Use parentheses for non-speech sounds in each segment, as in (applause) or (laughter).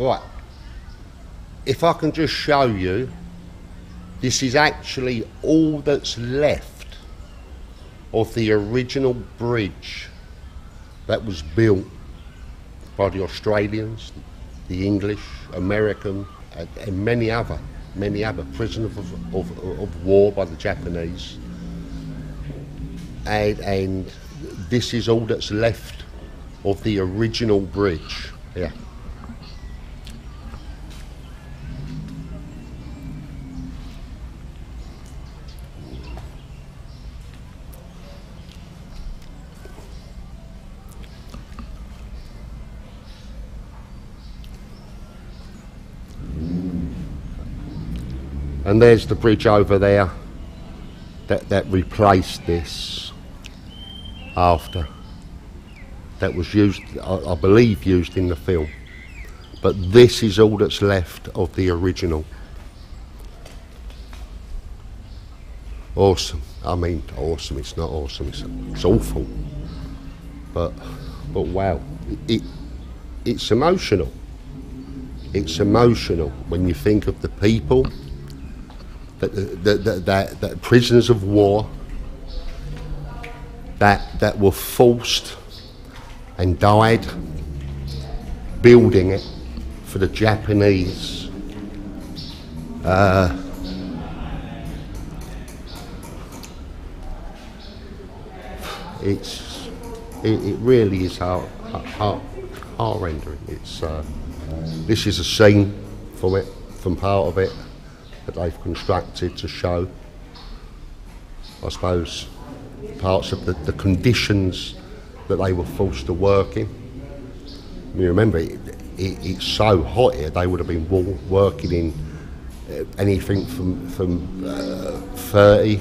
Right. If I can just show you, this is actually all that's left of the original bridge that was built by the Australians, the English, American, and, and many other, many other prisoners of, of, of war by the Japanese. And, and this is all that's left of the original bridge. Yeah. There's the bridge over there that, that replaced this after. That was used, I, I believe, used in the film. But this is all that's left of the original. Awesome. I mean, awesome. It's not awesome. It's, it's awful. But, but wow, it, it's emotional. It's emotional when you think of the people that, that, that, that, that prisoners of war that, that were forced and died building it for the Japanese. Uh, it's it, it really is heart heart heart rendering. It's uh, this is a scene from it, from part of it that they've constructed to show, I suppose, parts of the, the conditions that they were forced to work in. I mean, remember, it, it, it's so hot here, they would have been working in uh, anything from, from uh, 30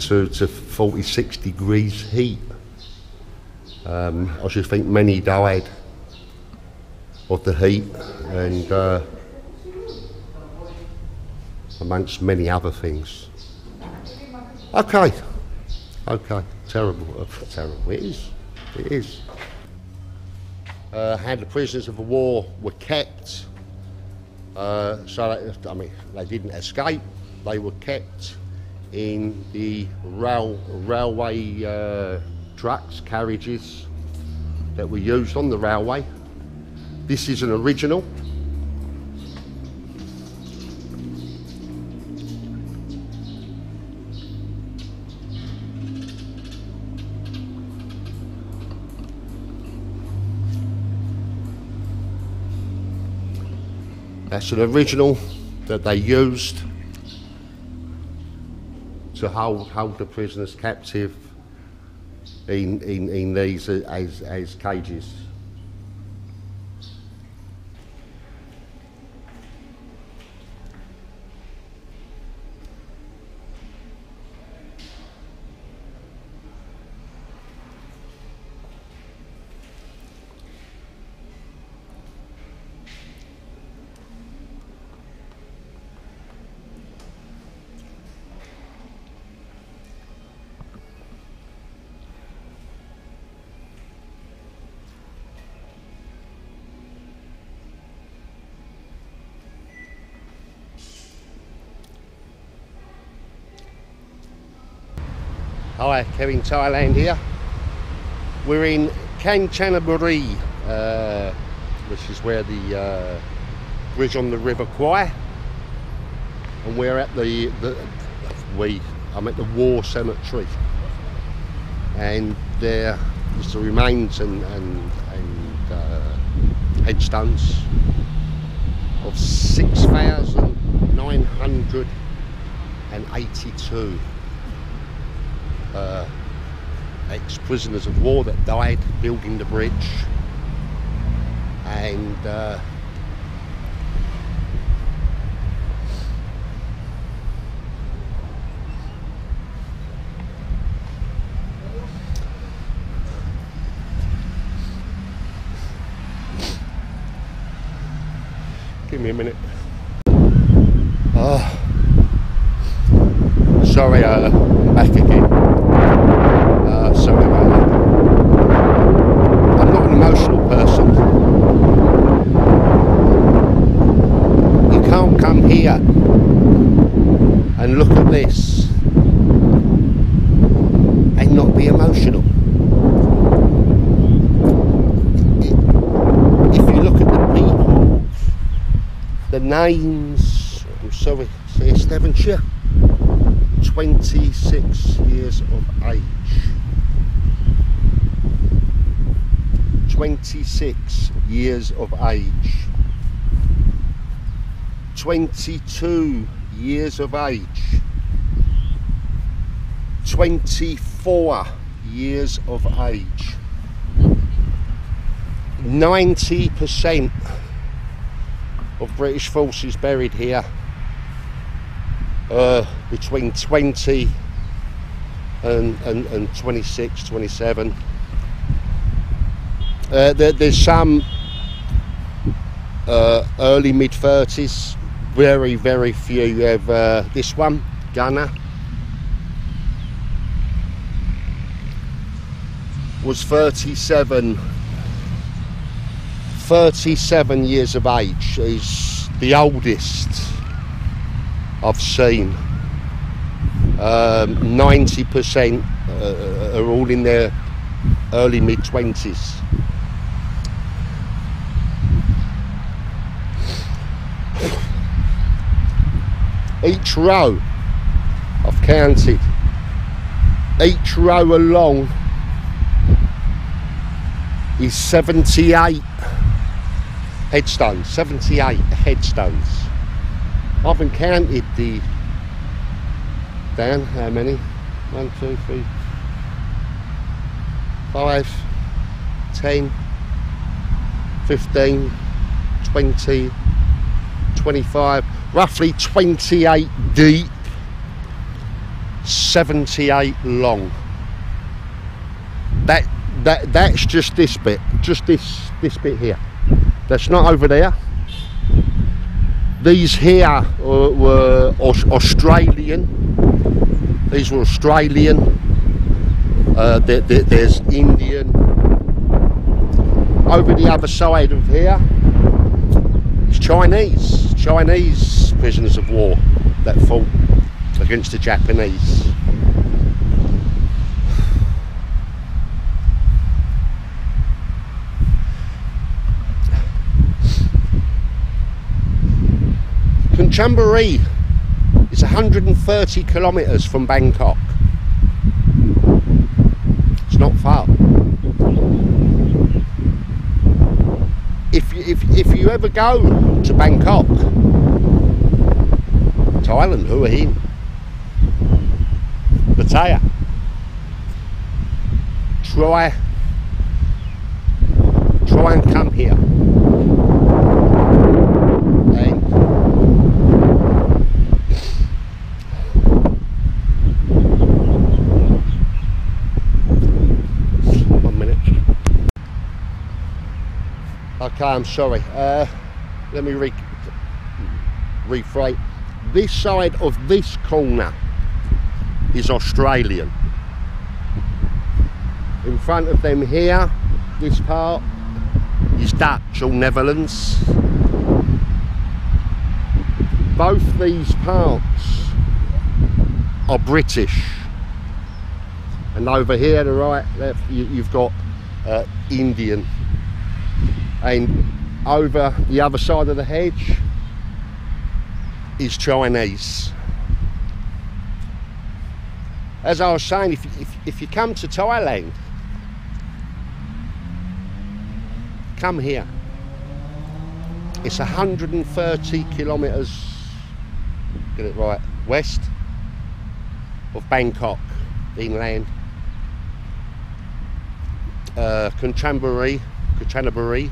to, to 46 degrees heat. Um, I should think many died of the heat and uh, amongst many other things. Okay, okay, terrible, uh, terrible. It is, it is. Uh, how the prisoners of war were kept. Uh, so, that, I mean, they didn't escape. They were kept in the rail, railway uh, trucks, carriages that were used on the railway. This is an original. That's an original that they used to hold, hold the prisoners captive in, in, in these as, as cages. Hi, Kevin Thailand here. We're in Kanchanaburi, uh, which is where the uh, bridge on the River Kwai, and we're at the, the we I'm at the war cemetery, and there is the remains and and, and uh, headstones of six thousand nine hundred and eighty-two uh, ex-prisoners of war that died building the bridge. And uh, give me a minute. Oh sorry uh, back again uh, sorry about that. I'm not an emotional person. Names. I'm sorry, it's Devonshire. 26 years of age. 26 years of age. 22 years of age. 24 years of age. 90% of British forces buried here uh, between 20 and, and, and 26, 27. Uh, there, there's some uh, early mid 30s, very, very few. Have uh, this one, Gunner. Was 37 37 years of age. He's the oldest I've seen. Um, 90% uh, are all in their early mid 20s. Each row, I've counted, each row along is 78 headstones, 78 headstones. I haven't counted the, Dan, how many? One, two, three, five, ten, fifteen, twenty, twenty-five, roughly 28 deep, 78 long. That, that, that's just this bit, just this, this bit here. That's not over there. These here were, were Australian. These were Australian. Uh, there, there, there's Indian. Over the other side of here is Chinese. Chinese prisoners of war that fought against the Japanese. Kanchanaburi is 130 kilometres from Bangkok. It's not far. If, if, if you ever go to Bangkok, Thailand, Hua Hin, Pattaya, try, try and come here. I'm sorry. Uh, let me re rephrase. This side of this corner is Australian. In front of them here, this part is Dutch or Netherlands. Both these parts are British. And over here, the right, left, you, have got uh, Indian and over the other side of the hedge is Chinese. As I was saying, if, if, if you come to Thailand, come here. It's 130 kilometres, get it right, west of Bangkok, inland. Uh, Kanchanaburi, Kanchanaburi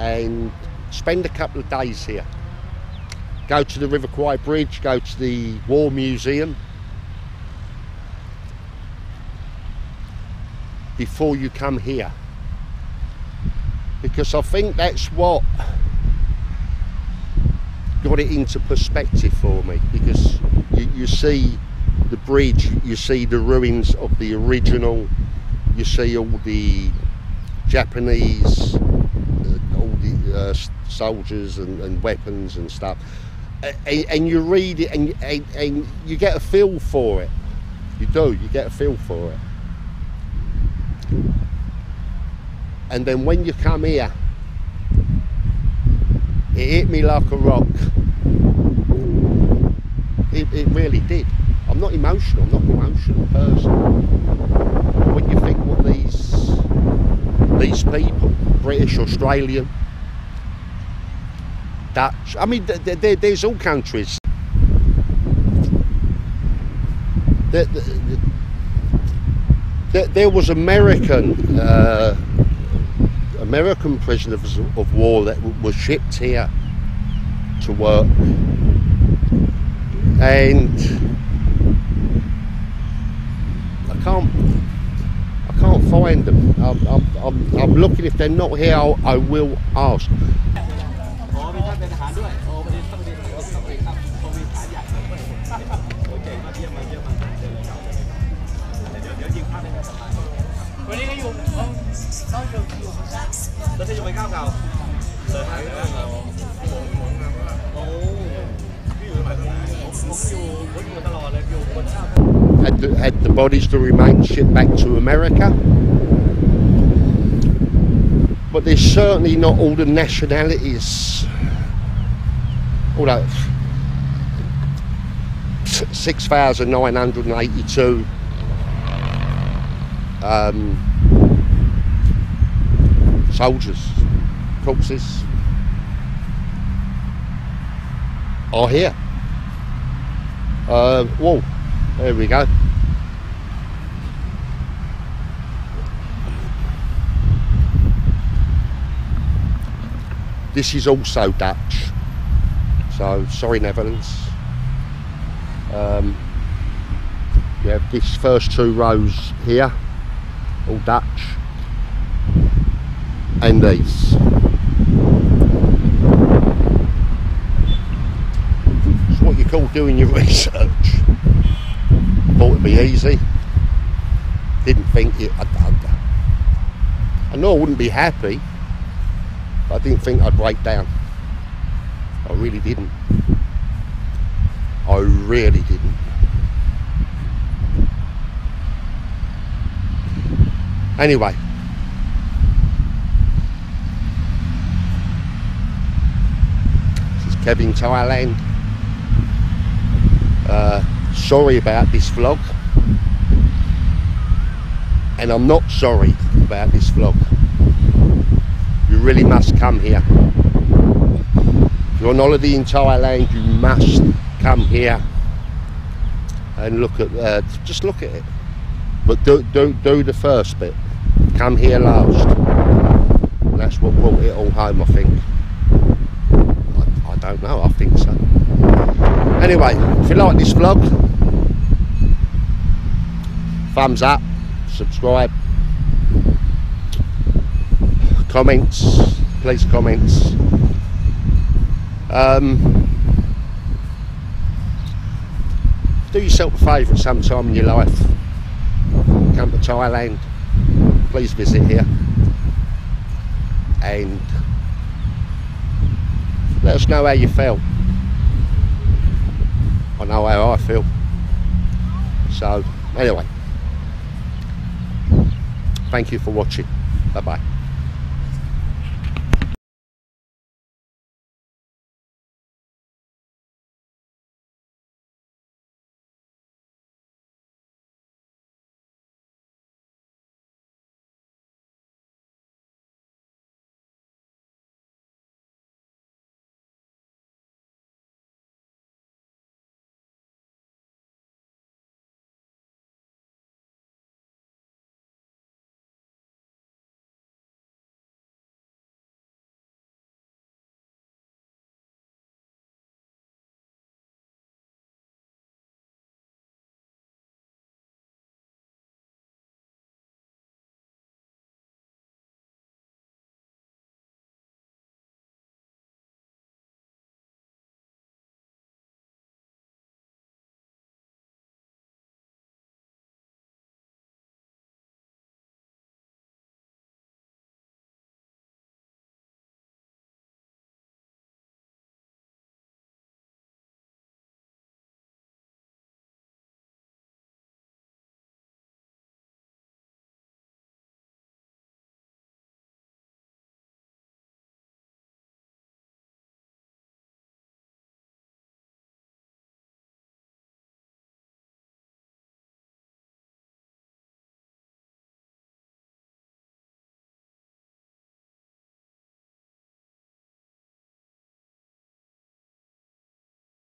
and spend a couple of days here. Go to the River Kwai Bridge, go to the War Museum. Before you come here. Because I think that's what got it into perspective for me. Because you, you see the bridge, you see the ruins of the original, you see all the Japanese uh, soldiers and, and, weapons and stuff. And, and you read it and, and, and you get a feel for it. You do, you get a feel for it. And then when you come here, it hit me like a rock. It, it really did. I'm not emotional. I'm not an emotional person. When you think what these these people, British, Australian, I mean, th- th- there's all countries. There, there, there was American uh, American prisoners of war that were shipped here to work, and I can't I can't find them. I'm, I'm, I'm, I'm looking. If they're not here, I'll, I will ask. the, had the bodies to remain shipped back to America. But there's certainly not all the nationalities. Although 6,982 um, soldiers, corpses are here. Uh, whoa, there we go. This is also Dutch. So sorry Netherlands. Um, you have this first two rows here, all Dutch, and these. It's what you call doing your (laughs) research. Thought it'd be easy. Didn't think it. I, I, I know I wouldn't be happy, but I didn't think I'd break down. I really didn't. I really didn't. Anyway. This is Kevin Thailand. Uh, sorry about this vlog. And I'm not sorry about this vlog. You really must come here. If you're on holiday in Thailand, you must come here and look at, uh, just look at it. But do, do, do the first bit. Come here last. That's what brought it all home, I think. I, I don't know, I think so. Anyway, if you like this vlog, thumbs up, subscribe, comments, please comments. Um, do yourself a favour sometime in your life. Come to Thailand, please visit here and let us know how you felt. I know how I feel. So, anyway, thank you for watching. Bye bye.